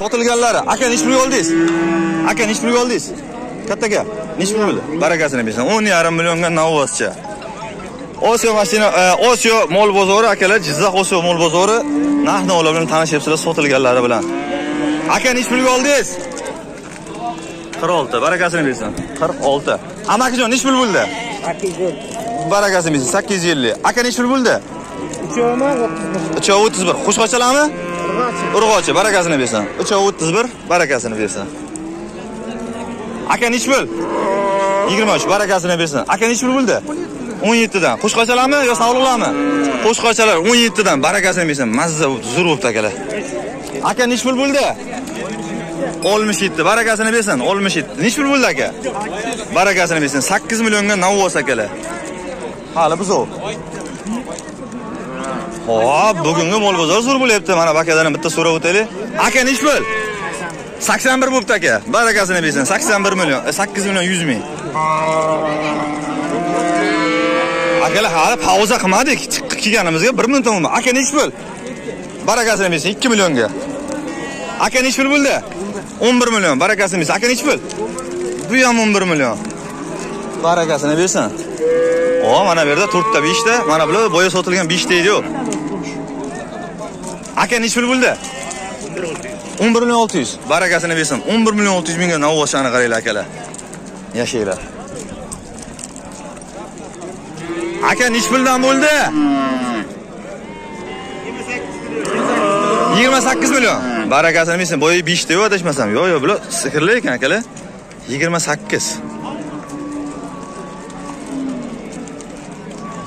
sotilganlari aka nechi pulga oldingiz aka nechi pulga oldingiz katta aka nechi pul bo'ldi barakasini bersin. o'n yarim millionga novvozcha osiyo mashina e, osiyo mol bozori akalar jizzax osiyo mol bozori narx navolar bilan tanishyapsizlar sotilganlari bilan. Aka nechi pulga oldingiz qirq olti barakasini bersin. Qirq olti amakijon nechi pul bo'ldi? Barakasini bersin. Sakkiz yuz ellik aka nechi pul bo'ldi? Uchovi o'ttiz bir. uchovi o'ttiz bir. Qo'shqochalarmi urg'ochi barakasini bersin uch o'ttiz bir barakasini bersin aka nechi pul yigirma uch barakasini bersin aka nechi pul bo'ldi? O'n yettidan. Qo'shqochalarmi yo sog'liqlarmi qo'shqochalar o'n yettidan. Barakasini bersin mazza bo'libdi zo'r bo'libdi akalar. Aka nechi pul bo'ldi? Oltmish yetti barakasini bersin oltmish yetti. Nechi pul bo'ldi aka? Barakasini bersin sakkiz millionga navvos akalar. Hali buzov Hop, bugungi mol bozor zo'r bo'lyapti. Mana bakadan bitta so'rab o'taylik. Aka nech pul? 81 bo'libdi aka. Barakasini bersin. 81 million, e, 8 million 100 ming. Akalar hali pauza qilmadik. Chiqib kelganimizga 1 minut bo'lmadi. Aka nech pul? Barakasini bersin 2 millionga. Aka nech pul bo'ldi? 11 million. Barakasini bersin. Aka nech pul? Bu ham 11 million. Barakasini bersin. O, mana bu yerda 4 ta 5 ta, mana bular boya sotilgan 5 ta edi-ku. Aka nechi pul bo'ldi? 11 million 600. Barakasini bersin. 11 million 600 mingga navvoshani qaranglar akalar. Yashaylar. Aka nechi puldan bo'ldi? 28 million. Barakasini bersin. Boya 5 ta yo adashmasam. Yo, yo, bular sikrlar ekan akalar. 28.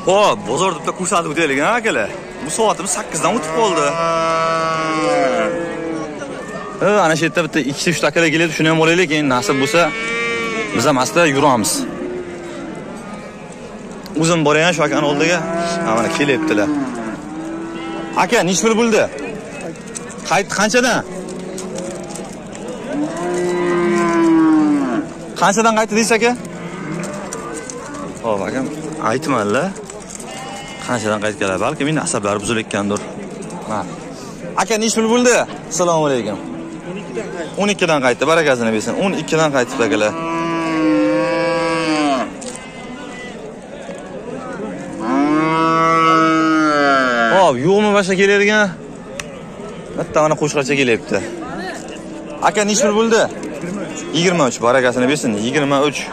Xo'p, bozorda bitta ko'rsatib o'taylik, ha, akalar. Bu soatimiz 8 dan o'tib qoldi. Ha, ana shu yerda bitta 2 3 akalar keladi, shuni ham olaylik, endi nasib bo'lsa biz ham asta yuramiz. O'zim boraman shu akani oldiga. Ha, mana kelyaptilar. Aka, nechi pul bo'ldi? Qayt qanchadan? Qanchadan qaytdi deysiz aka? Xo'p, akam aytmanglar. Qanchadan qaytganlar balki meni asablari buzilayotgandir aka nechi pul bo'ldi? Assalomu alaykum. 12 dan qaytdi. Barakasini bersin. 12 dan qaytibdi akalar hop yo'qmi boshqa keladigan bitta mana qo'shqacha kelyapti. Aka nechi pul bo'ldi? 23 barakasini bersin. 23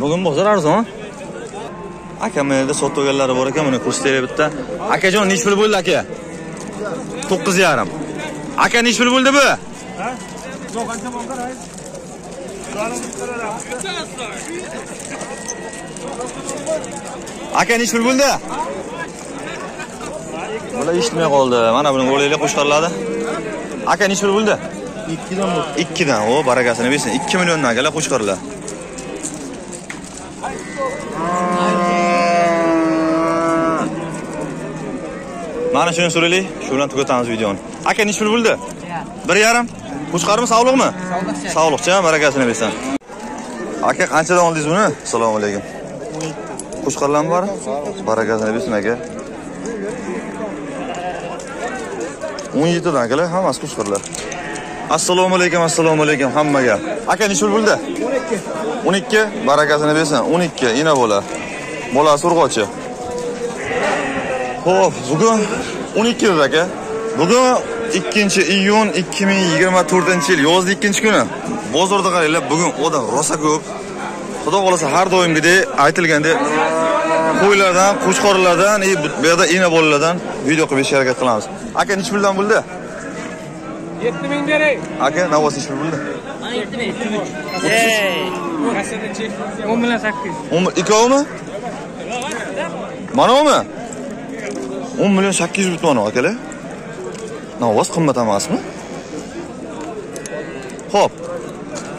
bugun bozor arzon aka mana yerda sotib olganlari bor ekan mana ko'rsataylik bitta. Akajon nechi pul bo'ldi aka? To'qqiz yarim. Aka nechi pul bo'ldi bu? Aka nechi pul bo'ldi? Bular eshitmay qoldi. Mana buni o'laylik qo'shqariladi. Aka nechi pul bo'ldi? Ikkidan bo'ldi. Ikkidan. O barakasini bersin. Ikki milliondan akalar qo'shqarlar mana shuni so'raylik shu bilan tugatamiz videoni. Aka nechi pul bo'ldi? Bir yarim. Qo'shqarmi sog'liqmi? Sog'liqcha barakasini bersin. Aka qanchadan oldingiz buni? Assalomu alaykum. Qo'shqarlarmi bor. Barakasini bersin aka. O'n yettidan akalar hammasi qo'shqarlar assalomu alaykum assalomu alaykum hammaga. Aka nechi pul bo'ldi? O'n ikki. Barakasini bersin. O'n ikki. Ina bola. Bolasi urg'ochi Xo'p, bugun 12 dedi aka. Bugun 2 iyun 2024 yil yozning ikkinchi kuni. Bozorda qaranglar, bugun odam rosa ko'p. Xudo xolasa har doimgidek aytilgandek qo'ylardan, qo'chqorlardan, bu yerda ina bolalardan video qilib berishga harakat qilamiz. Aka nechi puldan bo'ldi? 7000 beray. Aka navos nechi pul bo'ldi? 10 bilan 8. O'n- Ikkovimi? Manavimi? 10 million 800 butun akalar. Navoz qimmat emasmi? Xo'p.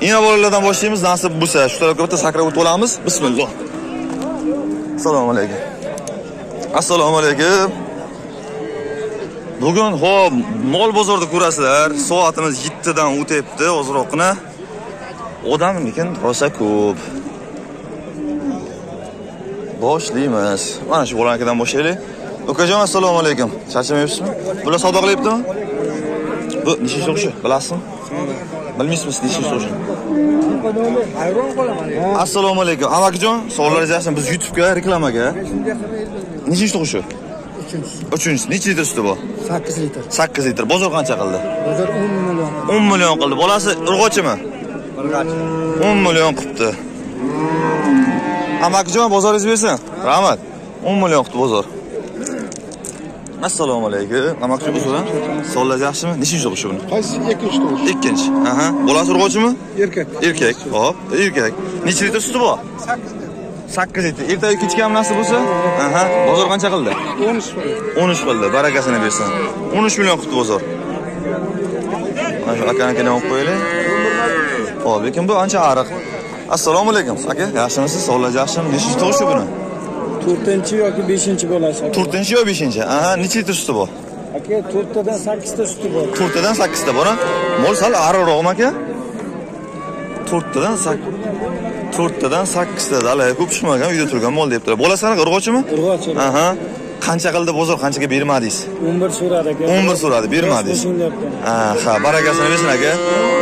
Ina bolalardan boshlaymiz. Nasib bo'lsa, shu tarafga bitta sakrab o'tib olamiz. Bismillah. Assalomu alaykum. Assalomu alaykum. Bugun xo'p, mol bozorda ko'rasizlar. Soatimiz 7 dan o'tyapti ozroqgina Odam lekin rosa ko'p. Boshlaymiz. Mana shu bolanikidan boshlaylik. Ukajon assalomu alaykum. Charchamayapsizmi? Bular savdo qilyaptimi bu nishin so'qishi bilasizmi? Bilmaysizmi siz nishin so'qishini hayron qolaman assalomu alaykum. Amakijon savollaringiz yaxshimi biz youtube'ga reklamaga. Nechinchi tug'ishi? Uchinchisi. Necha litr suti bu sakkiz litr. Sakkiz litr. Bozor qancha qildi? Bozor o'n million. o'n million qildi. Bolasi urg'ochimi o'n million qilibdi. Amakijon bozoringiz bersin. Rahmat. o'n million qilibdi bozor assalomu alaykum. Amakijon uzr savollaringiz yaxshimi? Nechinchi tug'ishi buni qaysi ikkinchi to'g'ri ikkinchi aha. Bolasi urg'ochimi erkak. Erkak. Hop erkak. Necha litr suti bor? Sakkiz litr. Ertaga kechga ham nasib bo'lsa? Aha. Bozor qancha qildi? O'n uch o'n uch qildi. Barakasini bersin. O'n uch million qilibdi bozor. Mana shu akanikini olib qo'yaylik. Hop lekin bu ancha ariq. Assalomu alaykum. Aka yaxshimisiz? Sog'lig'ingiz yaxshimi? Nechinchi tug'ishi buni to'rtinchi yoki beshinchi bo'lasi to'rtinchi yo beshinchi? Aha necha litr suti bor? Aka to'rttadan sakkizta suti bor. To'rttadan sakkizta bor a? mol sal ariqroqmi aka. To'rttadan sak to'rttadan sakkizta dalay ko'p chiqmagan uyda turgan mol debdilar. Bolasi qanaqa urg'ochimi urg'ochi aha. Qancha qildi bozor? Qanchaga bermadingiz? O'n bir so'radi aka. O'n bir so'radi bermadingiz. Ha barakasini bersin aka.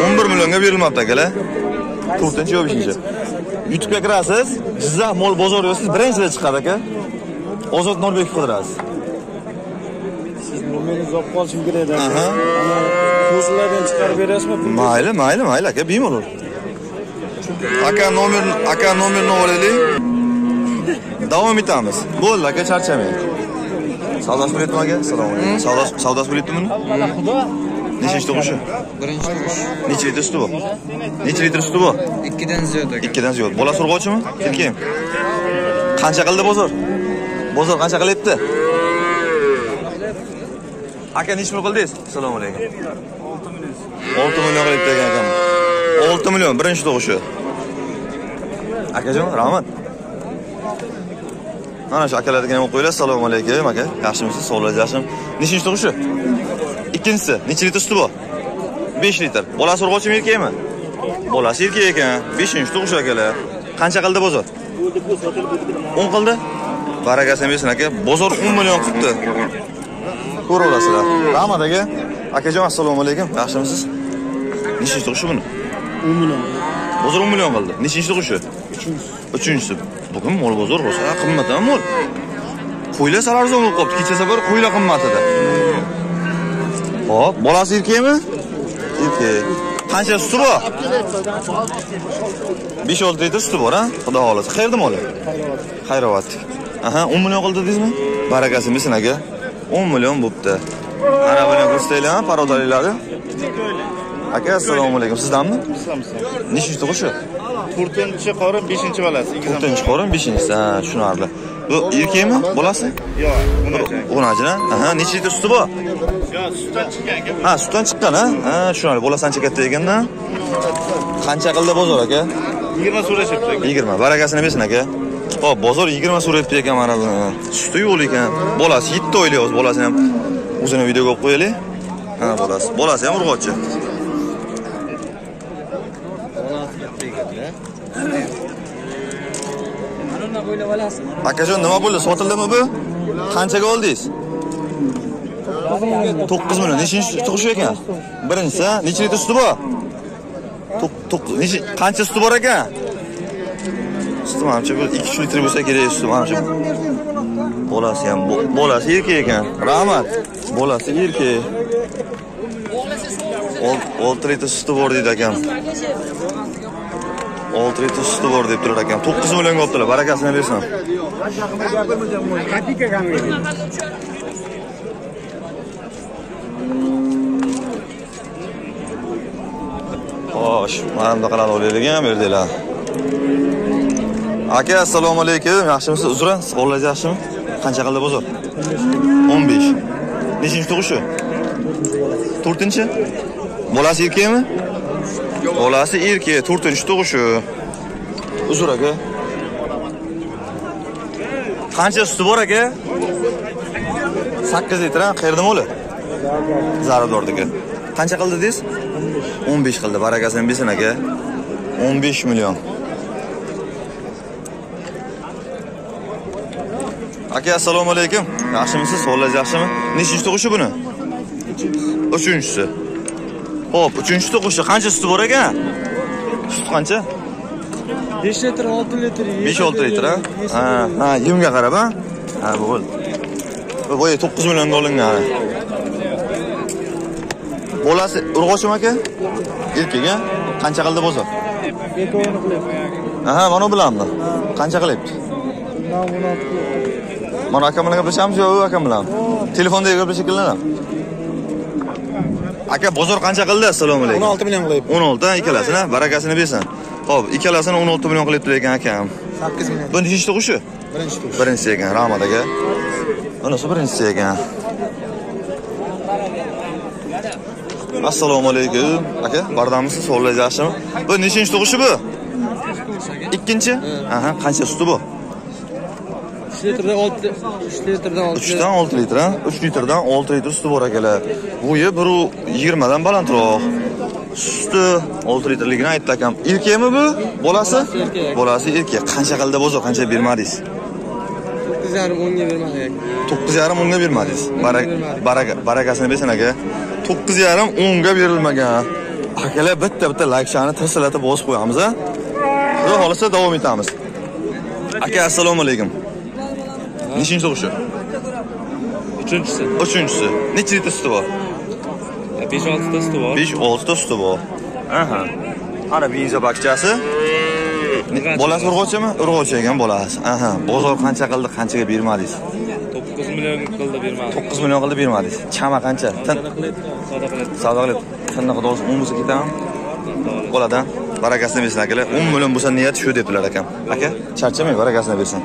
O'n bir millionga berilmabdi akalar to'rtinchi yo beshinchi youtubega kirasiz jizzax mol bozor yozsiz birinchida chiqadi aka. Ozod norbekov qidirasiz. Siz nomingizni olib qolishim kerak edi Aha. Chiqarib berasizmi mayli mayli mayli aka bemalol. Aka nomer aka nomerni olaylik davom etamiz. Bo'ldi aka charchamang savdosi bo'lyaptimi aka? Assalomu alaykum. Savdosi savdosi bo'lyaptimi buni nechinchi tug'ishi Birinchi tug'ish. necha litr suti bor necha litr suti bor Ikkidan ziyod aka. ikkidan ziyod bolasi urg'ochimi kelkayim qancha qildi bozor? Bozor qancha qilyapti aka nechi pul qildingiz assalomu alaykum olti million qilyapti ekan akam olti million birinchi tug'ishi akajon rahmat. Mana shu akalarga olib qo'yinglar assalomu alaykum aka yaxshimisiz sog'lig'ingiz yaxshimi nechinchi tug'ishi ikkinchisi. Necha litr suti bor? Besh litr. Bolasi urg'ochimi erkakmi? Bolasi erkak ekan. Beshinchi tug'ish akalar. Qancha qildi bozor? o'n qildi. Barakasini bersin aka. Bozor o'n million qilibdi. Ko'raverasizlar rahmat aka. Akajon assalomu alaykum. Yaxshimisiz? Nechinchi tug'ishi buni? o'n million. Bozor o'n million qildi. Nechinchi tug'ishi? Uchinchisi. Bugun mol bozor rosa qimmat mol. Qo'ylar sal arzon bo'lib qolibdi. Kecha safar qo'ylar qimmat edi hop bolasi erkakmi erkak qancha suti bor? Besh olti litr suti bor a xudo xohlasa. Qayerda moli xayrovatdik aha o'n million qildi dedingizmi barakasi bersin aka? O'n million bo'libdi ana buni ko'rsataylik a parodalilarni aka assalomu alaykum. Sizdanmi nechinchi tug'ishi to'rtinchi qorin beshinchi bolasi to'rtinchi qorin beshinchisi. Ha tushunarli bu erkakmi bolasi yo'q o'najina aha necha litr suti bor? Yo'q sutdan chiqqan ha sutdan chiqqan ha? Ha tushunarli bolasi ancha katta ekanda qancha qildi bozor aka? Yigirma so'rashyapti aka. Yigirma. Barakasini bersin aka. Hop bozor yigirma so'rayapti ekan mana buni. Suti yo'q ekan bolasi yetti oylik hozir bolasini ham o'zini videoga olib qo'yaylik. Ha bolasi. Bolasi ham urg'ochi akajon nima bo'ldi sotildimi bu qanchaga oldingiz to'qqiz million nechinchi tug'ish ekan birinchisi necha litr suti bor qancha suti bor ekan suti manimcha bir ikki uch litr bo'lsa kerak suti manimcha bolasi ham bolasi erkak ekan rahmat bolasi erkak olti litr suti bor deydi akam olti litr suti bor deb turar ekan to'qqiz million olibdilar barakasini bersin Xo'sh, mana bunaqalarni olaylik ham berdinglar. Aka, assalomu alaykum. Yaxshimisiz? Uzra, sog'lig'ingiz yaxshimi? Qancha qildi bozor? 15. Nechinchi tug'ishi? 4-chi? Bolasi erkakmi? Bolasi erkak, 4-chi tug'ishi. Uzr aka. Qancha suti bor aka? 8 litr, ha? Qayerda moli? Zaradordiki. Qancha qildi dedingiz? 15 qildi barakasini bersin aka 15 million aka assalomu alaykum yaxshimisiz sog'ligingiz yaxshimi nechinchi tug'ishi buni uchinchisi ho'p uchinchi tug'ishi qancha suti bor ekan? Sut qancha? 5 litr 6 litr. 5-6 litr ha? ha ha yemga qarab ha? Ha bo'ldi boya 9 millionga olingan bolasi urg'ochimi aka? Erkak a qancha qildi bozor? Bekovini qilyapti. aha mana bu bilanmi qancha qilyapti? Bundan 16 qilyapti. mana akam bilan gaplashamiz yo akam bilan. Telefonda gaplashakillanam aka bozor qancha qildi? Assalomu alaykum. 16 million qilyapti. 16 ha ikkalasini barakasini bersin. Ho'p ikkalasini 16 million qilib ekan akam. 8 million. bu nechinchi tug'ishi? Birinchi tur. birinchisi ekan rahmat aka. Bunisi birinchisi ekan? Assalomu alaykum. Aka bardamisiz? Sog'ligingiz yaxshimi? Bu nechinchi tug'ishi bu? Ikkinchi aha qancha suti bu 3 litrdan 6 3 litrdan 6 uchdan olti litr uch litrdan olti litr suti bor akalar. Bo'yi bir yigirmadan balandroq. Suti olti litrligini aytdi akam. Erkakmi bu? Bolasi? Bolasi erkak. Qancha qildi bozor? Qancha bermadingiz? 9 yarim 10 ga bermadi aka. to'qqiz yarim o'nga bermadingiz? Barakasini bersin aka. To'qqiz yarim o'nga berilmagan. Akalar bitta bitta laykshani tirsilatib bosib qo'yamiz a xudo xohlasa davom etamiz. Aka assalomu alaykum nechinchi tug'ishi Uchinchisi. uchinchisi necha litr suti bor 5-6 ta suti bor. besh oltita suti bor aha. Ana benzo bakchasi bolasi urg'ochimi urg'ochi ekan bolasi aha bozor qancha qildi qanchaga bermadingiz 9 million qildi bermadi. to'qqiz million qildi bermadingiz chama qancha Savdo qiladi. savdo qilib tinni xudosi o'n bo'lsa ketami bo'ladi barakasini bersin akalar o'n million bo'lsa niyat shu debdilar akam aka charchamang barakasini bersin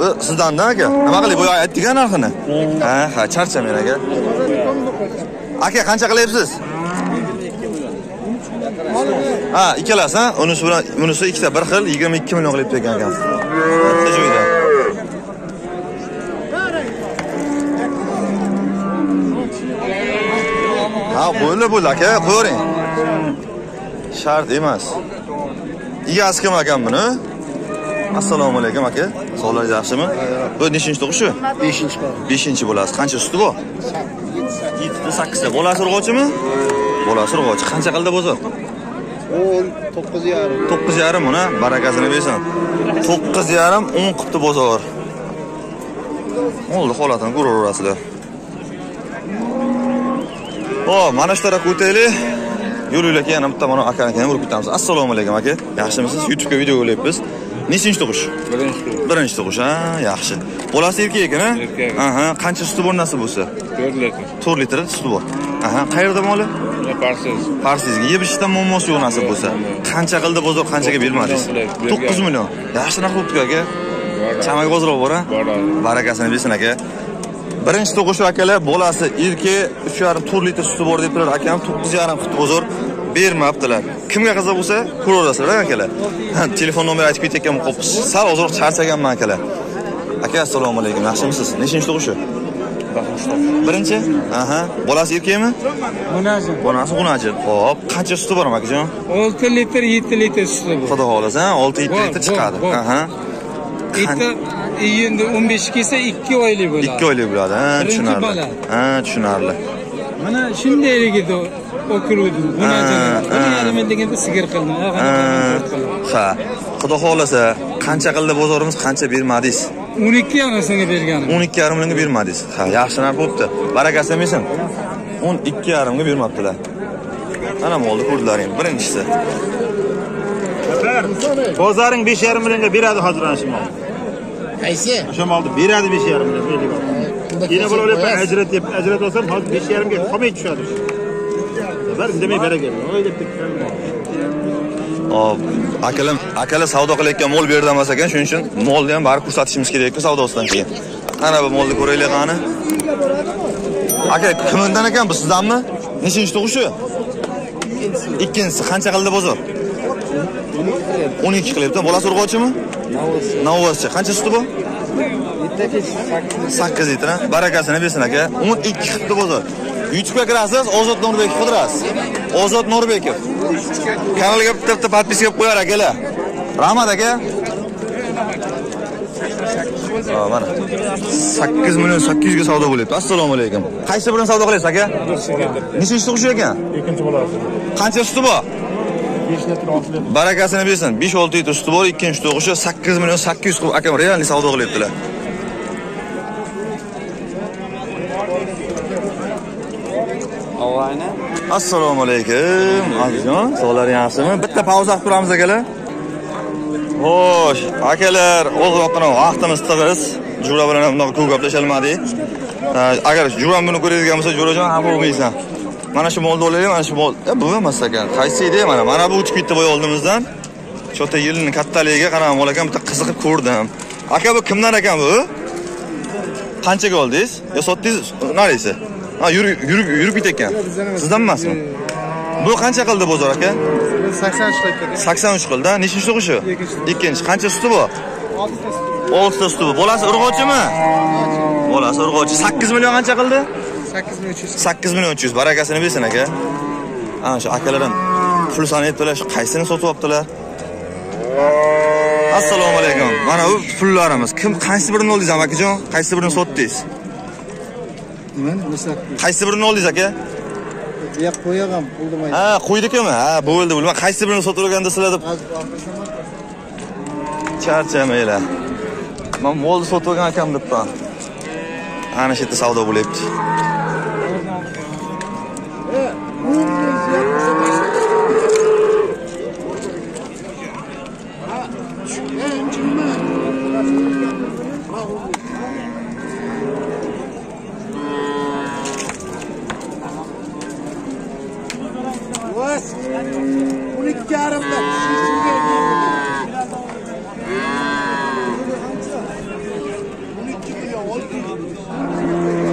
bu sizdanda aka nima qilay boya aytdik a narxini? Ha ha charchamang aka. Aka qancha qilyapsiz? Ha ikkalasi ha? Unisi bilan bunisi ikkita bir xil yigirma ikki million qilib ekan. Akam bitta joyda. Ha bo'ldi bo'ldi aka qo'yavering. Shart emas. Egasi kim akam buni? Assalomu alaykum aka. Sog'lig'ingiz yaxshimi? Bu nechinchi tug'ishi 5-chi qor. beshinchi bolasi qancha suti bor yettita sakkizta bolasi urg'ochimi bolasi urg'ochi qancha qildi bozor 9 yarim. to'qqiz yarim uni? Barakasini bersin. To'qqiz yarim o'n qilibdi bozor oldi holatini ko'raverasizlar ho'p mana shu tarafga o'taylik. Yo'linglar yana bitta mana akaniki ham urib ketamiz. Assalomu alaykum aka. Yaxshimisiz? Youtubega video yo'llayapmiz nechinchi tug'ish Birinchi birinchi tug'ish ha yaxshi. Bolasi erkak ekan Erkak. aha qancha suti bor nasib bo'lsa? 4 litr. to'rt litr suti bor. Aha qayerda moli? Yaparsiz. Farsizga yeb ichishdan muammosi yo'q nasib bo'lsa. Qancha qildi bozor qanchaga bermadingiz? to'qqiz million. Yaxshi narx qilibdi aka. Chamaga ozroq bor a barakasini bersin aka. Birinchi tug'ish akalar bolasi erkak uch yarim to'rt litr suti bor debdilar akam to'qqiz yarim qilibdi bozor bermabdilar. Kimga qiziq bo'lsa ko'raverasizlar akalar. Telefon nomer aytib ketayotgan bo'lib qolibmiz sal ozroq charchaganman akalar. Aka assalomu alaykum. Yaxshimisiz? Nechinchi tug'ishi? Birinchi. Aha. Bolasi erkakmi? Bunachi. bolasi xunachi ho'p qancha suti bor akajon 6 litr 7 litr suti bor. xudo xohlasa olti yetti litr chiqadi. aha. Endi 15 kelsa 2 oylik bo'ladi. ikki oylik bo'ladi ha tushunarli. ha tushunarli. Mana shundayligida o'kiruvdim. Buni ha. yana men deganda sigir qildim. Ha, xudo xohlasa qancha qildi bozorimiz qancha bermadingiz 12 yarimsiga berganim. o'n ikki yarim millionga bermadingiz ha yaxshi narx bo'libdi barakasini bersin o'n ikki yarimga bermabdilar ana molni ko'rdilaring birinchisi Bozoring 5,5 millionga beradi hozir ana shu mol. Qaysi? O'sha molni beradi 5,5 million. Yana bir o'ylayapman ajrat deb ajrat olsam hozir 5,5 ga qolmay tushadi. Bir indamay. Oy deb hop akalar akalar savdo qilayotgan mol bu yerda emas ekan shuning uchun molni ham baribir ko'rsatishimiz kerak-ku savdosidan keyin. Ana bu molni ko'raylik qani? Aka kimdan ekan bu sizdanmi? Nechinchi tug'ishi? Ikkinchisi qancha qildi bozor? O'n ikki qilyapti bolasi urg'ochimi novvozchi qancha suti bu? Sakkiz. Litr a? barakasini bersin aka. O'n ikki qilibdi bozor youtubega kirasiz ozod nurbekov qidirasiz ozod nurbekov kanalga bitta bitta подписка qilib qo'yar akalar rahmat aka mana. 8 million 800 ga savdo bo'lyapti. Assalomu alaykum. Qaysi birini savdo qilyapsiz aka? Nechinchi tug'ish ekan? ikkinchi bolasi Qancha suti bor? 5 litr 6 litr Barakasini bersin. 5-6 litr suti bor, ikkinchi tug'ishi 8 million 800 qilib akam realni savdo qilyaptilar. Assalomu alaykum. Azizjon, sog'laring yaxshimi? Bitta pauza qilib turamiz akalar. Xo'sh, akalar, o'z vaqtimiz tig'iz. Jura bilan ham bunaqa ko'p gaplasholmadik. Agar Juram buni ko'radigan bo'lsa, Jurajon xafa bo'lmaysan. Mana shu molni olaylik, mana shu mol. Bu emas ekan. Qaysi edi mana? Mana bu o'tib ketdi boya oldimizdan. Chota yilni kattaligiga qarab mol ekan, bitta qiziqib ko'rdim. Aka bu kimdan ekan bu? Qanchaga oldingiz? Yo sotdingiz? narisi Ha, yurib yurib yurib ketgan. Sizdan emasmi? Bu qancha qildi bozor aka? 80 ishlaydi. 83 qildi. Nechinchi tug'ishi? Ikkinchi. Qancha suti bor? 6 ta suti bor. Bolasi urg'ochimi? Bolasi urg'ochi. 8 million qancha qildi? 8300. 8 million 300. Barakasini bersin aka. Ana shu akalar ham pul sanayaptilar. Shu qaysini sotib olibdilar? Assalomu alaykum. Mana bu pullarimiz. Kim qaysi birini oldingiz akajon? Qaysi birini sotdingiz? Nimani? Qaysi birini oldingiz aka? Bu yoq qo'yag'am, pul demaydi. Ha, qo'ydikmi? Ha, bo'ldi, bo'ldi. Qaysi birini sotib olgan desizlar deb charchamanglar. Men molni sotib olgan akam debman. Ana shu yerda savdo bo'lyapti.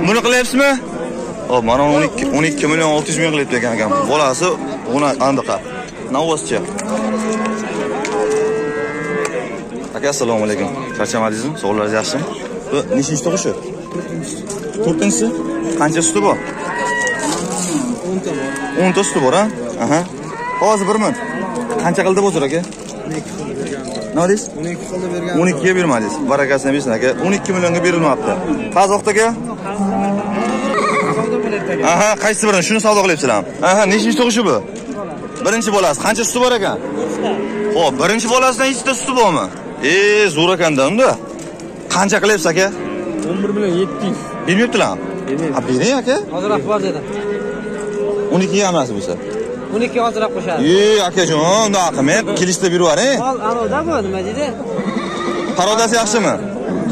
Buni qilyapsizmi? Hop, mana 12 12 million 600 ming qilyapti ekan akam. Bolasi uni andaqa. Novoschi. Aka assalomu alaykum. Charchamadingizmi? Sog'ligingiz yaxshimi? Bu nechinchi tug'ishi? 4-tinchisi. Qancha suti bor? 10 ta bor. 10 ta suti bor a Aha. Hozir 1 ming. Qancha qildi bozor aka? 12 xil bergan. Nima deysiz? 12 xilda bergan. 12 ga bermadingiz. Barakasini bersin aka. 12 millionga berilmoqda. Qazoqda aka? Aha, qaysi birini? Shuni savdo qilyapsizlar. Aha, nechinchi tug'ishi bu? Birinchi bolasi. Qancha suti bor ekan? Xo'p, birinchi bolasidan ikkita suti bormi? E, zo'r ekanda unda. Qancha qilyapsiz aka? 11 million 700. Bermayaptilarmi? Ha, bering aka. Hoziroq bor dedim. 12 ga emas bo'lsa. 12 hoziroq qo'shadi. E, akajon, undoq qilmang, kelishda yuboring. Mol anoda bu nima deydi? Parodasi yaxshimi?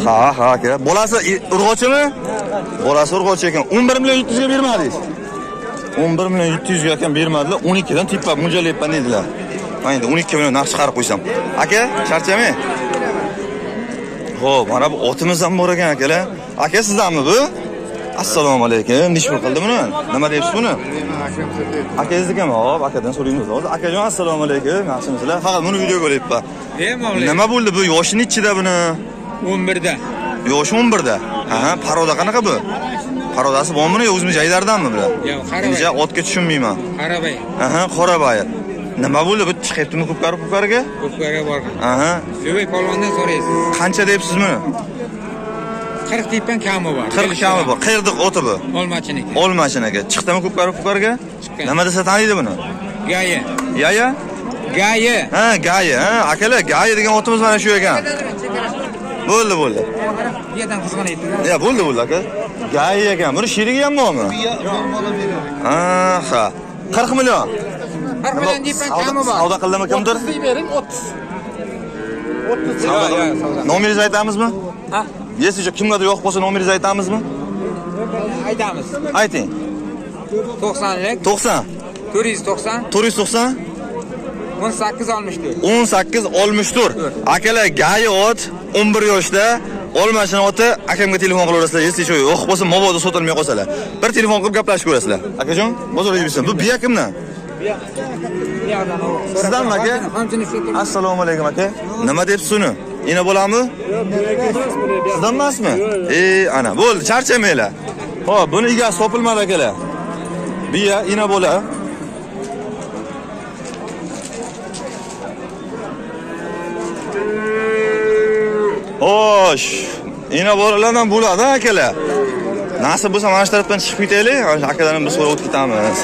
Ha, ha aka. Bolasi urg'ochimi? Bolasi urg'ochi ekan. 11 million 700 ga bermadingiz. 11 million 700 ga ekan bermadilar. 12 dan tepa mo'ljallayapman dedilar. Men endi 12 million narx chiqarib qo'ysam. Aka, charchamang. Xo'p, mana bu otimiz ham bor ekan akalar. Aka sizdanmi bu? Assalomu alaykum. Nish pul qildi buni? Nima deyapsiz buni? Akangizniki Hop, akadan so'raymiz hozir. Akajon, assalomu alaykum. Yaxshimisizlar? Faqat buni videoga olyapman. Bemalol. Nima bo'ldi bu? Yoshini ichida buni? 11da. Yoshi 11da. Ha, paroda qanaqa bu? Parodasi bormi yo o'zimiz jaydardanmi bular? Yo'q, qarabay. Otga tushunmayman. Qarabay. Aha, qoraboyi. Nima bo'ldi bu chiqyaptimi ko'pkari ko'pkariga? Ko'pkariga borgan. Aha. Zubay polvondan so'raysiz. Qancha deyapsiz buni? 40 tepan kami bor. 40 kami bor. Qayerda o'ti bu? Olmachiniki. Olmashinaga. Chiqdimi ko'pkari ko'pkariga? Chiqqan. Nima desa taniydi buni? Gayi. Yaya? Gayi. Ha, gayi, ha. Akalar, gayi degan otimiz mana shu ekan. Bo'ldi, bo'ldi. Bu yerdan qizg'anaydi. Ya, bo'ldi, bo'ldi aka. Gayi ekan. Buni sherigi ham bormi? Ha, ha. 40 million. 40 million tepan kami bor. Savdo qildimi kimdir? bering 30. Savdo Yo'q, yo'q, savdo. Nomeringizni aytamizmi? Ha? Yesicha kimgadir yo'q bo'lsa nomeringizni aytamizmi? Aytamiz. Ayting. 90lik 90 490 490 18 64. 18 64. Akalar gayi ot 11 yoshda olmashini oti akamga telefon qilaverasizlar. Yesicha yo'q bo'lsa mabodo sotilmay qolsalar. Bir telefon qilib gaplashib ko'rasizlar. Akajon, bozorga yursin. Bu biya kimdan? Sizdanmi aka? Assalomu alaykum aka. Nima debsiz uni? Ina bo'lami? Sizdan emasmi? E, ana, bo'ldi, charchamanglar. Xo'p, buni egasi topilmadi akalar. Biya, ina bo'la. Xo'sh, ina bolalardan bo'ladi akalar nasib bo'lsa mana shu tarafdan chiqib ketaylik ana shu akalardan bir so'rab o'tib ketamiz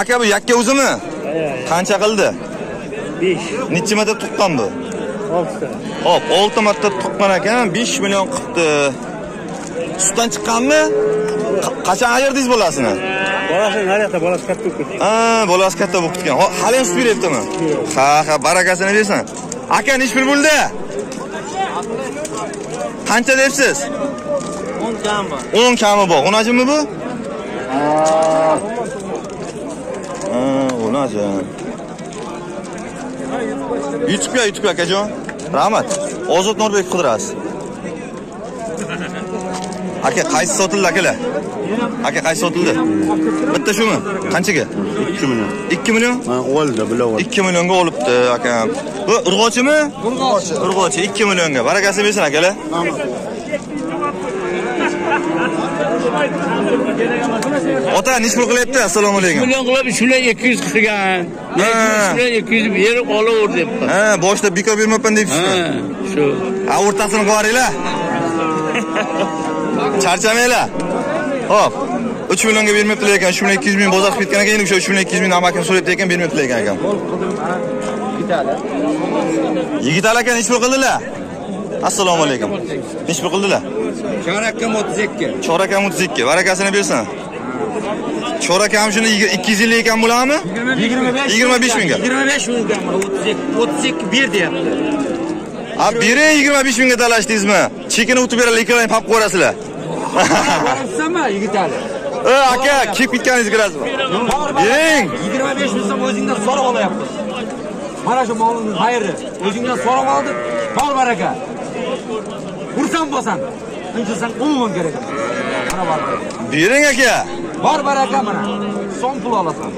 aka bu yakka o'zimi qancha qildi besh. Necha marta tuqqan bu oltita. Hop olti marta tuqqan ekan besh million qilibdi sutdan chiqqanmi? Qa- qachon ayırdingiz bolasini? Bolasini naryoqda bolasi katta bo'lib ketdi ha bolasi katta bo'lib ketgan. Hali ham sut beryaptimi? Ha ha barakasini bersin. Aka nechi pul bo'ldi? Qancha deyapsiz? O'n kam bor. O'n kami bor. O'najimi bu? Ha o'najim youtubega youtubega akajon. Rahmat. Ozod norbek qidirasiz. Aka qaysi sotildi akalar aka qaysi sotildi? Bitta shumi. Qanchaga? Ikki million. Ikki million? Oldi bular oldi ikki millionga olibdi akam bu urg'ochimi urg'ochi urg'ochi ikki millionga. Barakasi bersin akalar ota nechi pul qilyapti assalomu alaykum. Million qilib uch million ikki yuz qilgan Ha. uch million ikki yuz berib olaver debdi. Ha boshida bekor bermayapman deyapsiz ha shu. Ha o'rtasini qilib yuboringlar charchamanglar ho'p uch millionga bermayaptilar ekan. Uch million ikki yuz ming bozor qilib ketgan ekan endi o'sha uch million ikki yuz ming amakam so'rayapti ekan bermayaptilar ekan akam. Yigitali. Aka nechi pul qildilar assalomu alaykum. Nechi pul qildilar? Chorakka o'ttiz ikki. Chorak ham o'ttiz ikki. Barakasini bersin. Chorak ham shuni ikki yuz ellik ekan bo'ladimi? Yigirma besh. Yigirma besh mingga. Yigirma besh mingga o'ttiz ikki. Ber deyapti. A bering yigirma besh mingga talashdingizmi chekini o'tib beradi ikkalang pap qo'yasizlar boribsanmi yigitali? E aka kelib ketganingizni ko'rasizmi bering yigirma besh ming so'm o'zingdan so'rab olyapmiz mana shu molni xayri. O'zingdan so'rab oldik bor baraka ursam bo'lsan intilsang umuman kerak. Emas. mana bor. Bering aka. Bor baraka mana. So'm pul olasan.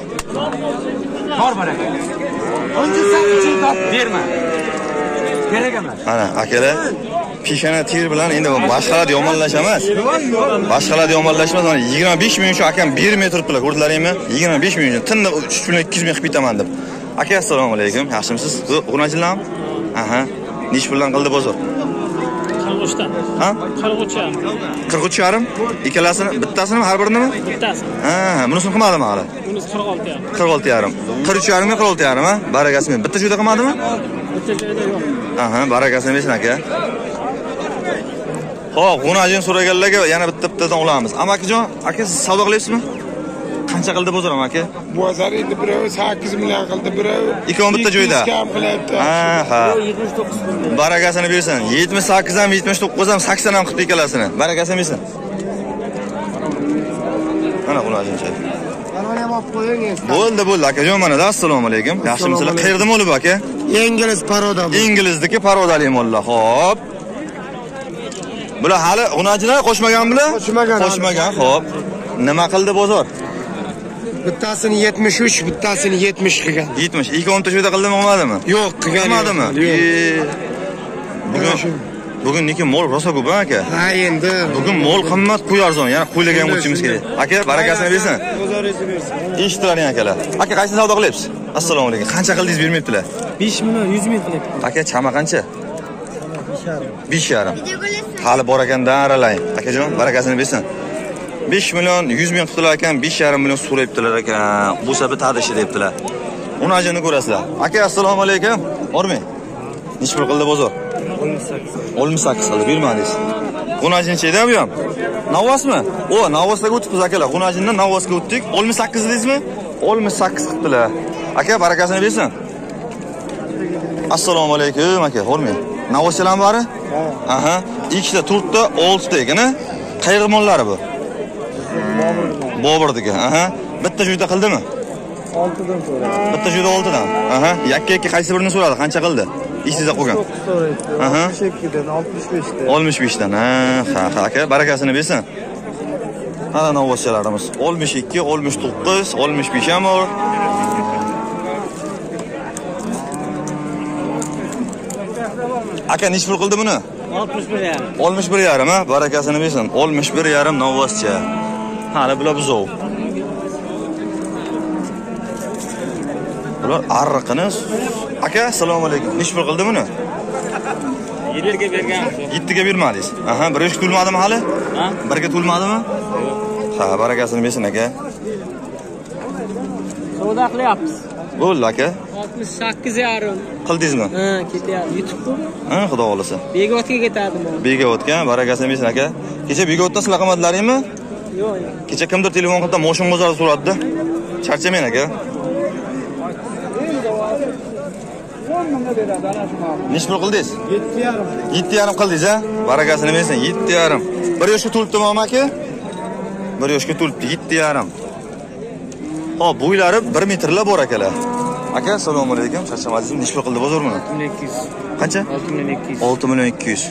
Bor baraka intilsang iching tot berma. Kerak emas. Mana akalar peshana ter bilan endi boshqalar yomonlash emas boshqalar yomonlash emas mana yigirma besh ming uchun akam bermay turibdilar ko'rdinglarmi yigirma besh ming uchun tinni uch million ikki yuz ming qilib bitaman deb. Aka assalomu alaykum. Yaxshimisiz? Bu g'unajillarmi aha. Nechi puldan qildi bozor qirq uchdan ha? Qirq uch ham qirq uch yarim ikkalasini bittasini har birinimi bittasi ha bunisini qilmadimi hali? Bunisi qirq olti ham qirq olti yarim qirq uch yarimga qirq olti yarim ha? Barakasini bitta joyda qilmadimi? Bitta joyda yo'q. Aha barakasini bersin aka ho'p g'unajin so'raganlarga yana bitta bittadan olamiz amakijon aka siz savdo qilyapsizmi qancha qildi bozor aka? Bozor endi birovi sakkiz million qildi birovi Ikkovi bitta ikki yuz joyda. kam qilyapti. Ha ha. Yetmish to'qqiz barakasini bersin. Yetmish sakkiz ham yetmish to'qqiz ham sakson ham qilibdi ikkalasini. Barakasini bersin. Mana olib qo'ying bo'ldi bo'ldi akajon mana assalomu alaykum. Yaxshimisizlar qayerda moli bu aka? Ingliz paroda inglizniki parodali mollar ho'p bular hali g'unachilar qo'shmagan bular? Qo'shmagan, qo'shmagan ho'p nima qildi bozor bittasini yetmish uch bittasini yetmish qilgan. Yetmish. Ikkovini joyda qildimi olmadimi? Yo'q qilgan qilmadimi? Yo'q. E, bugun bugun lekin mol rosa ko'p aka? Ha endi bugun mol qimmat qo'y arzon yana qo'ylarga ham o'tishimiz kerak. aka barakasini bersin bozoringizni bersin. Eshitilaring akalar. Aka qaysi savdo qilyapsiz? Assalomu alaykum. Qancha qildingiz bermayaptilar besh million yuz ming qilyapti. Aka chama qancha? Besh yarim. Hali bor ekanda aralang. Akajon barakasini bersin besh million yuz ming qildilar ekan besh yarim million so'rayaptilar ekan. Bo'lsa bitadi ishi deyaptilar uni ajrini ko'rasizlar. Aka assalomu alaykum. Bormang nechi pul qildi bozor? Oltmish sakkiz qildi. Bermadingiz. G'unajinchida bu ham? Navvosmi? O navvoslarga o'tibmiz akalar. G'unajindan navvosga o'tdik. Oltmish sakkiz dedingizmi? Oltmish sakkiz qilibdilar. Aka barakasini bersin. Assalomu alaykum aka. Hormang navvoschalarmi bari? Aha. Ikkita to'rtta oltita ekan a qayerda mollari bu bobirdiki aha. Bitta joyda qildimi? Oltidan so'radi bitta joyda oltidan aha. Yakka yakka qaysi birini so'radi? Qancha qildi? Esingizda qolgan to'qqiz Aha. oltmish ikkidan oltmish beshdan. Oltmish beshdan ha ha ha aka barakasini bersin mana navvoschalarimiz oltmish ikki oltmish to'qqiz oltmish besh ham bor aka nechi pul qildi buni? Oltmish bir yarim. Oltmish bir yarim a barakasini bersin oltmish bir yarim novvoscha hali bular buzov bular arriqini aka assalomu alaykum nechi pul qildi buni Yerga berganmiz. yettiga bermadingiz aha bir yoshga to'lmadimi hali Ha? birga to'lmadimi ha barakasini bersin aka Savdo qilyapmiz. bo'ldi aka 68 yarim. qildingizmi Ha, ketyapti. Yutibdi. ha xudo xohlasa Begovatga ketadi bu. begovatga barakasini bersin aka kecha begovatdan sizlar qilmadlaringmi Yo'q, kecha kimdir telefon qilib moshin bozori so'radida charchamang aka. Nechi pul qildingiz? Yetti yarim yetti yarim qildingiz a barakasini bersin yetti yarim. Bir yoshga to'libdimi aka? Bir yoshga to'libdi yetti yarim. Hop bo'ylari bir metrlar bor akalar. Aka assalomu alaykum. Charchamadingizmi nechi pul qildi bozor buni? 6200. qancha? 6200. olti million ikki yuz.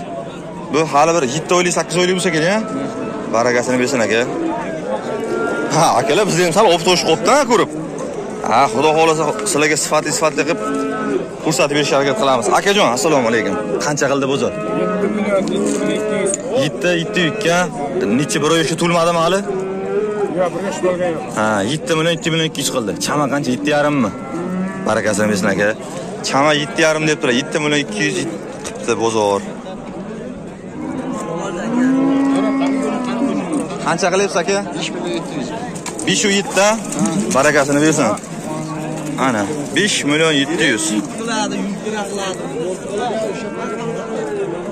Bu hali bir yetti oylik sakkiz oylik bo'lsa kerak a barakasini bersin aka. Ha akalar bizni ham sal oftosh qolibdi ko'rib. Ha xudo xohlasa sizlarga sifatli sifatli qilib ko'rsatib berishga harakat qilamiz. Akajon assalomu alaykum. Qancha qildi bozor? Yetti million yetti million ikki yuz. Yetti yetti bir oy yoshga to'lmadimi hali? Yo'q bir yosh bo'lgan yo'q. Ha yetti million yetti million ikki yuz qildi. Chama qancha yetti yarimmi? Barakasini bersin aka. Chama yetti yarim deb turadi. Yetti million ikki yuz qilibdi bozor qancha qilyapsiz aka besh million yetti yuz. Beshu yetti barakasini bersin. Ana besh million yetti yuz. Qiladi yukra qiladi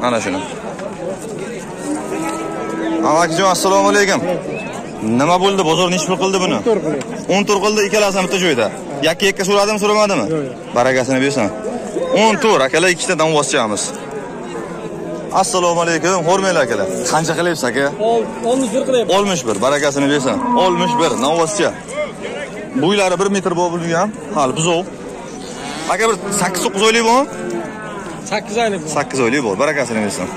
ana shuni. Akajon assalomu alaykum. Nima bo'ldi? Bozor nechi pul qildi buni? O'n to'rt qildi ikkalasini bitta joyda. Yakka yakka so'radimi so'ramadimi? Barakasini bersin. O'n to'rt akalar ikkitadan voz chigamiz assalomu alaykum hurmatli akalar. Qancha qilyapsiz aka? 11 qilyapti. oltmish bir barakasini bersin. Oltmish bir novvozcha bo'ylari bir metr bo'lgan hali buzov aka bir sakkiz to'qqiz oylik bormi 8 oylik. sakkiz oylik bor barakasini bersin.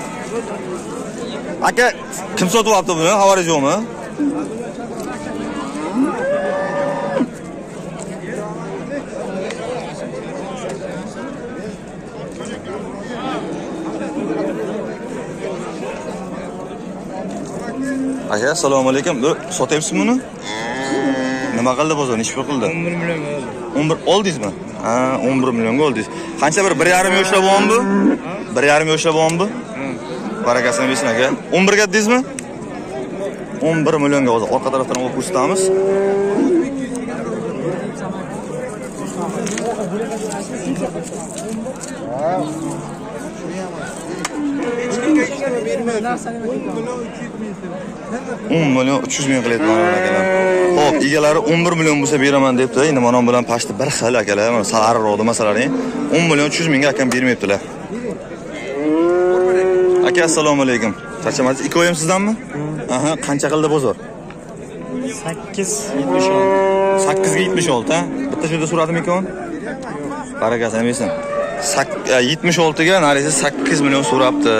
Aka kim sotyapti buni? Xabaringiz yo'qmi aka assalomu alaykum. Bu sotyapsizmi buni nima qildi bozor pul qildi? O'n bir million o'n bir oldingizmi? Ha o'n bir millionga oldingiz. Qancha bir bir yarim yoshlar bo'lganmi bu bir yarim yoshlar bo'lganmi bu barakasini bersin aka. O'n birga dedingizmi o'n bir millionga hozir orqa tarafdan olib ko'rsatamiz o'n million uch yuz ming qilyapti akalar ho'p egalari o'n bir million bo'lsa beraman debdi. Endi mana bu bilan pashti bir xil akalar mana sal ariqroqda masalaning o'n million uch yuz mingga akam bermayaptilar. Aka assalomu alaykum. Charchamadingiz ikki oyim sizdanmi? Aha qancha qildi bozor? 8 76. sakkizga yetmish olti a bitta joyda so'radimi ikkovin barakasini bersin e, yetmish oltiga narigi sakkiz million so'rabdi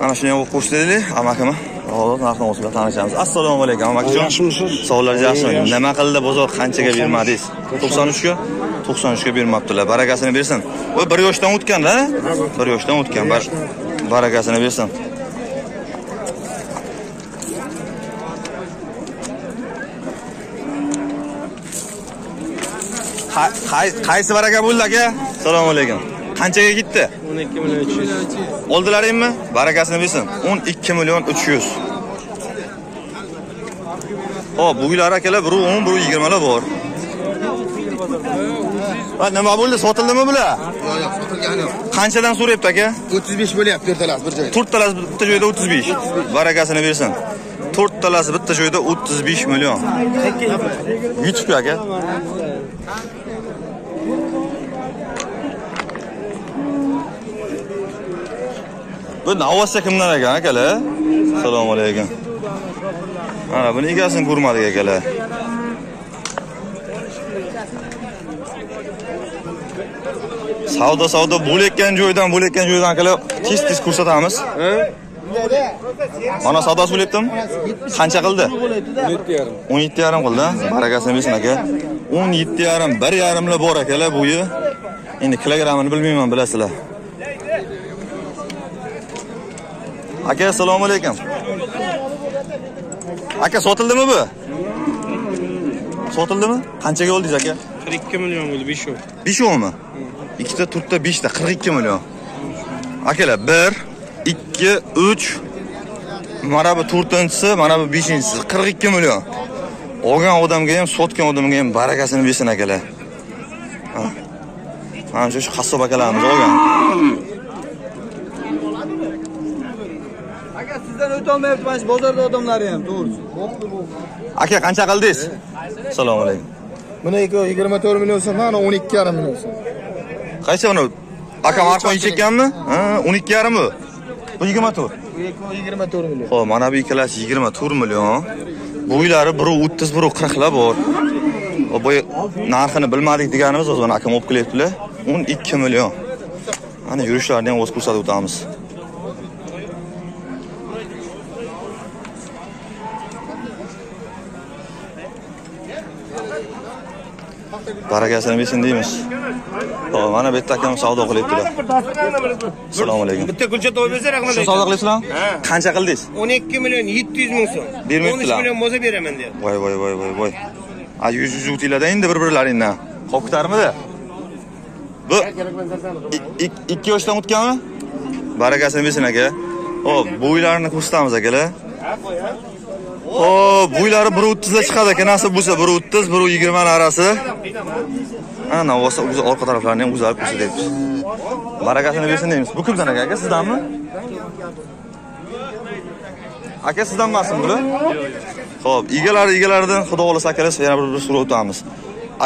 mana shuni ham o'qib qo'shdilar amakimi hozir narxni bilan tanishamiz. Assalomu alaykum amakajon Yaxshimisiz? sog'ligingiz yaxshimi nima qildi bozor? Qanchaga bermadingiz? To'qson uchga? To'qson uchga bermabdilar. Barakasini bersin. U bir yoshdan o'tganda. Bir yoshdan o'tgan. Bar- barakasini bersin. Qay- qay- qaysi baraka bo'ldi aka? Assalomu alaykum qanchaga ketdi? 12 million 300. oldilaringmi? Barakasini bersin 12 million 300 hop bug'ilari akalar biri 10 biri 20 lar bor. Va nima bo'ldi? Sotildimi bular? Yo'q yo'q sotilgani yo'q. Qanchadan so'rayapti aka? o'ttiz besh bo'lyapti ertalasi bir joyda. To'rttalasi bitta joyda 35 barakasini bersin to'rttalasi bitta joyda 35 million. Youtube aka bu navvoscha kimdan ekan akalar. Assalomu alaykum. Mana buni egasini ko'rmadik akalar. Savdo savdo bo'layotgan joydan bo'layotgan joydan akalar tez tez ko'rsatamiz. Mana savdosi bo'lyaptimi? Qancha qildi? Yetti yarim. O'n yetti yarim qildi barakasini bersin aka. O'n yetti yarim bir yarimlar bor akalar bo'yi endi kilogrammini bilmayman bilasizlar aka assalomu alaykum. Aka sotildimi bu? Sotildimi? Qanchaga oldingiz aka? 42 million bo'ldi 5 yil. beshovmi? Ikkita to'rtta beshta qirq ikki million. Akalar bir ikki uch mana bu to'rtinchisi mana bu beshinchisi qirq ikki million. Olgan odamga ham sotgan odamga ham barakasini bersin akalar. Mana shu qassob akalarimiz olgan aka sizdan o'tolmayapti mana shu bozorda odamlari ham to'g'risi. Aka qancha qildingiz? Assalomu alaykum. Buni ikkovi 24 million so'm, mana 12,5 million so'm. qaysi uni akam arqon yechayotganmi ha o'n ikki yarim bu. Bu yigirma to'rt. Bu ikkovi 24 million. ho'p mana bu ikkalasi yigirma to'rt million. Bo'ylari biri o'ttiz biri qirqlar bor. Boya narxini bilmadik deganimiz o'zi mana akam olib kelyaptilar. O'n ikki million. Ana yurishlarini ham o'zi ko'rsatib o'tamiz barakasini bersin deymiz ho'p mana bu yerda akam savdo qilyaptilar assalomu alaykum Bitta kulcha to'y bersa rahmat. shu savdo qilasizlarmi qancha qildingiz 12 million 700 ming so'm. Bermayaptilar. 13 million bo'lsa beraman deyapti. voy voy voy voy voy a yuz yuz o'tinglarda endi bir birlaringdan qolib ketarmidi bu ikki yoshdan o'tganmi barakasini bersin aka ho'p bo'ylarini ko'rsatamiz akalar ho'p bo'ylari bir o'ttizlar chiqadi aka nasib bo'lsa bir o'ttiz bir yigirmani arasi ana bo'lsa o'zi orqa taraflarini ham o'zlari ko'rsatyapmiz barakasini bersin deymiz bu kimdan aka aka sizdanmi aka sizdan emasmi bular Xo'p, egalari egalaridan xudo xolasa akalar yana bir bir so'rab o'tamiz.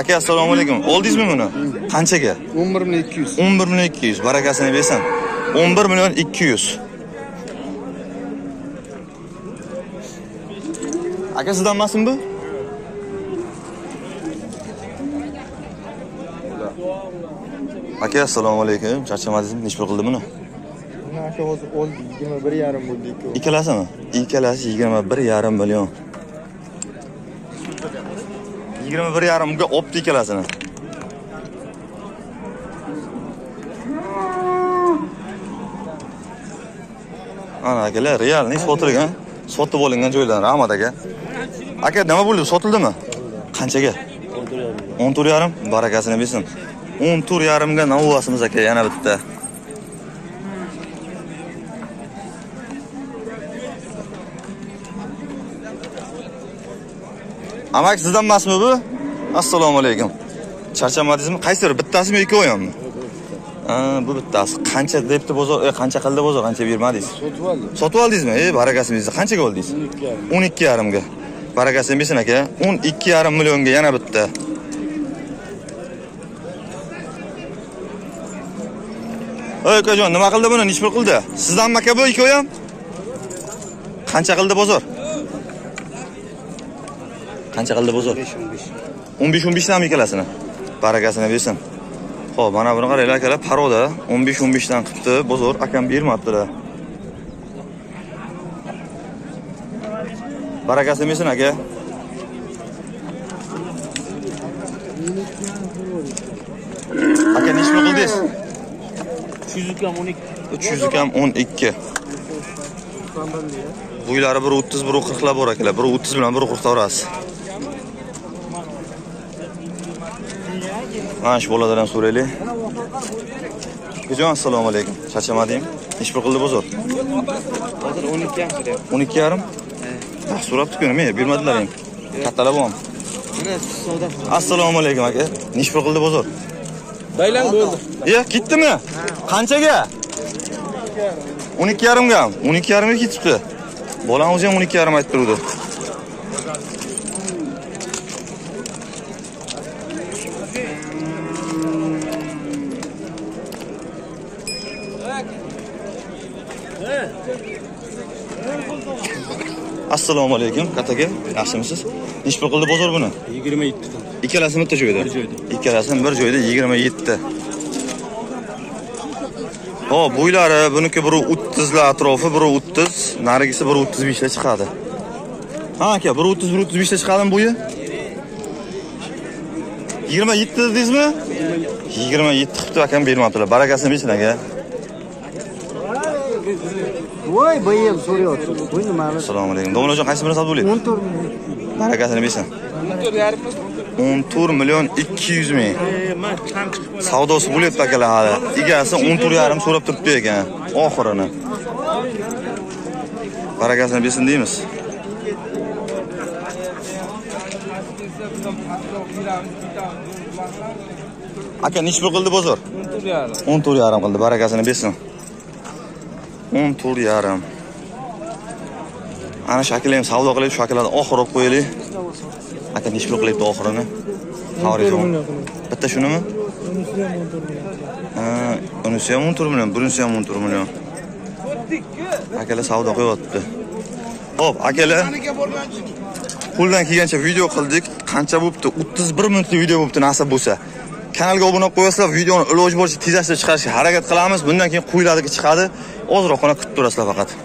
Aka assalomu alaykum. Oldingizmi buni? Qanchaga? 11 million 200. 11 million 200. Barakasini bersin. 11 million 200. Aka sizdan emasmi bu? Aka assalomu alaykum. Charchamadingizmi? Necha pul qildi buni? Buni aka hozir oldi 21 yarim bo'ldi. Ikkalasimi? Ikkalasi 21,5 million. 21,5 ga opti ikkalasini. Ana akalar, realniy sotilgan, sotib olingan joydan Rahmat aka. Aka nima bo'ldi? Sotildimi? Qanchaga? 14,5. Barakasini bersin. 14,5 ga novasimiz aka yana bitta. Amak sizdan emasmi bu? Assalomu alaykum. Charchamadingizmi? Qaysi biri? Bittasimi? Ha, bu bittasi. Qancha debdi bozor? E, qancha qildi bozor? Qancha bermadingiz? Sotib oldim. Sotib oldingizmi? E, barakasini bersin. Qanchaga oldingiz? 12,5 ga. Barakasini bersin aka. 12,5 millionga yana bitta. Ey ukajon nima qildi buni? nechi pul qildi? Sizdanmi aka bu ikkovi ham? Qancha qildi bozor? Qancha qildi bozor? 15 15 dan ikkalasini. Barakasini bersin. Xo'p, mana buni qaranglar akalar, paroda 15 15 dan qilibdi, bozor akam bermabdilar. Barakasini bersin aka. Aka necha pul qildingiz? 300 kam 12. 300 kam 12. Bo'ylari biri 30, biri 40 lar bor akalar. Biri 30 bilan biri 40 orasi. Mana shu bolalardan so'raylik. Akajon assalomu alaykum. Charchamadingmi? Necha pul qildi bozor? Hozir 12 ham qilyapti. 12 yarim? Ha, so'rabdi-ku nima? Bermadilar ham. Kattalar bormi? Mana savdo. Assalomu alaykum aka. Necha pul qildi bozor? Baylang bo'ldi. Ya, ketdimi? Qanchaga? 12 yarimga ham. 12 yarimga ketibdi. Bolam o'zi ham 12 yarim aytib turdi. Assalomu alaykum, kataga. Yaxshimisiz? Necha pul qildi bozor buni? 27 ta. Ikkalasi bitta joyda. Bir joyda. Ikkalasi bir joyda 27 Hop, bo'ylari buniki biri 30 lar atrofi, biri 30, narigisi biri 35 lar chiqadi. Ha aka, biri 30, biri 35 lar chiqadimi bo'yi? 27 dedingizmi? 27 qilibdi akam bermabdilar. Barakasini bersin aka. Voy, bayam so'rayapti. Voy nima? Assalomu alaykum. Domlajon qaysi birini savdo bo'lyapti? 14 Barakasini bersin. 14 yarim 14 million 200 ming. man kam chiqib qoladi Savdosi bo'lyapti akalar hali. Egasi 14,5 so'rab turibdi ekan. Oxirini. Barakasini bersin deymiz. Aka nechi pul qildi bozor? 14 yarim qildi. Barakasini bersin. 14 yarim. Ana shakli ham savdo qilib, shakllarni oxiri olib qo'yaylik. Aka nechi pul qilyapti oxirini? Xavarijon. Bitta shunimi? Unisi ham 14 million, bunisi ham 14 million. Akalar savdo qilyapti. Xo'p, akalar. Qo'ldan kelgancha video qildik. Qancha bo'libdi? 31 minutlik video bo'libdi nasib bo'lsa. Kanalga obuna bo'lib qo'yasizlar, videoni iloji boricha tezroq chiqarishga harakat qilamiz. Bundan keyin quyiladiga chiqadi. Ozroqgina kutib turasizlar faqat.